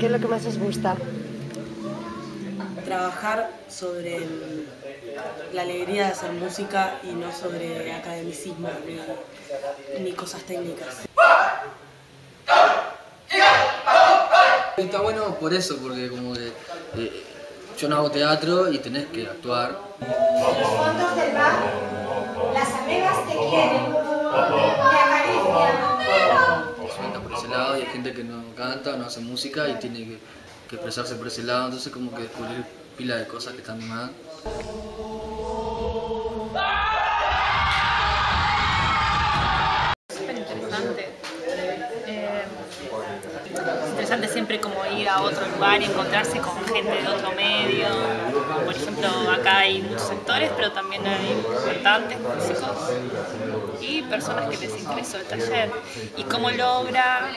¿Qué es lo que más os gusta? Trabajar sobre el- la alegría de hacer música y no sobre academicismo ni, ni cosas técnicas. Está bueno por eso, porque como que eh, yo no hago teatro y tenés que actuar. fondos del bar, las amigas te quieren, gente que no canta, no hace música y tiene que, expresarse por ese lado, entonces como que descubrir pila de cosas que están más. súper interesante. Eh, interesante siempre como ir a otro lugar y encontrarse con gente de otro medio. Por ejemplo, acá hay muchos actores, pero también hay cantantes, músicos y personas que les interesó el taller. Y cómo logra,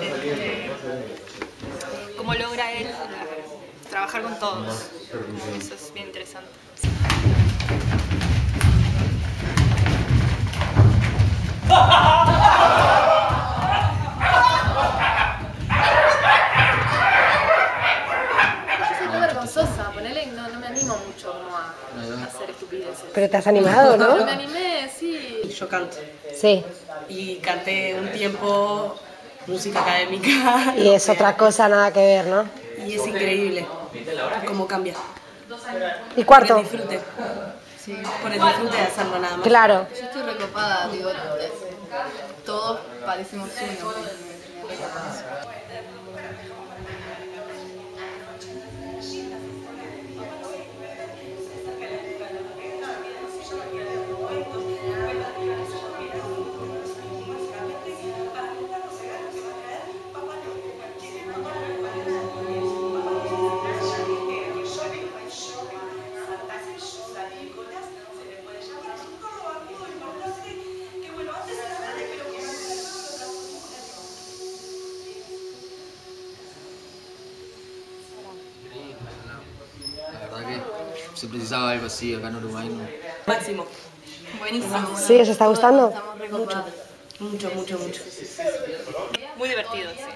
este, cómo logra él trabajar con todos. Eso es bien interesante. Yo soy muy vergonzosa, ponele, no, me animo mucho como a, a hacer estupideces. Pero te has animado, Me ¿no? animé, sí. Yo canto Sí. y canté un tiempo música académica Y es otra cosa, nada que ver, ¿no? y es increíble cómo cambia. Y Por cuarto. el disfrute. Por el disfrute de hacerlo nada más. Claro. Yo estoy recopada, digo, todos parecemos uno. Se precisaba algo así acá en Uruguay. ¿no? Máximo. Buenísimo. ¿Sí? ¿Os está gustando? Estamos recopados. Mucho, mucho, mucho. Muy divertido, sí.